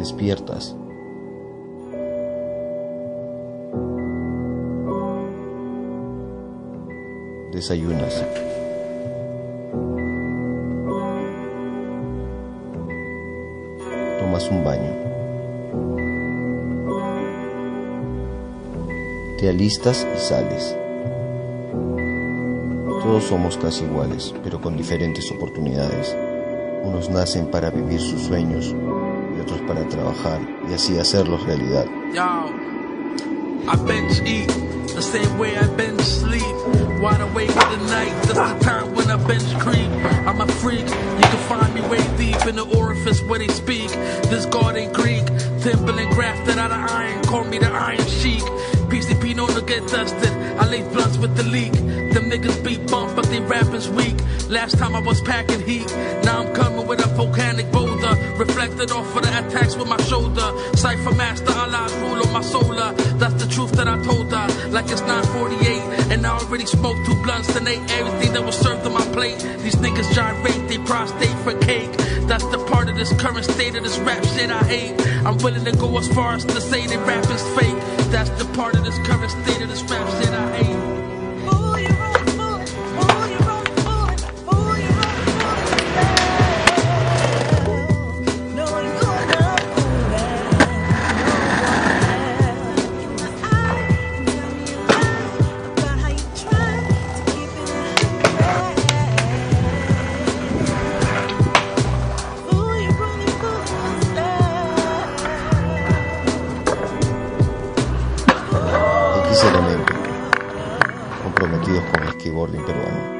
despiertas. Desayunas. Tomas un baño. Te alistas y sales. Todos somos casi iguales, pero con diferentes oportunidades. Unos nacen para vivir sus sueños y otros para trabajar y así hacerlos realidad. The same way I bench sleep. Wide awake in the night, that's the time when I bench creep. I'm a freak, you can find me way deep in the orifice where they speak. This God ain't Greek, Timberland grafted out of iron, call me the Iron Sheik. PCP known to get dusted, I lay blunts with the leak. Them niggas beat bump, but they rappers weak. Last time I was packing heat, now I'm coming with a boulder. Reflected off of the attacks with my shoulder. Cypher master, Allah's rule on my solar. That's the truth that I told her, like it's 948. And I already smoked two blunts and ate everything that was served on my plate. These niggas gyrate, they prostate for cake. That's the part of this current state of this rap shit I hate. I'm willing to go as far as to say that rap is fake. That's the part of this current state of this rap shit I hate. X elemento, comprometidos con el skateboarding peruano.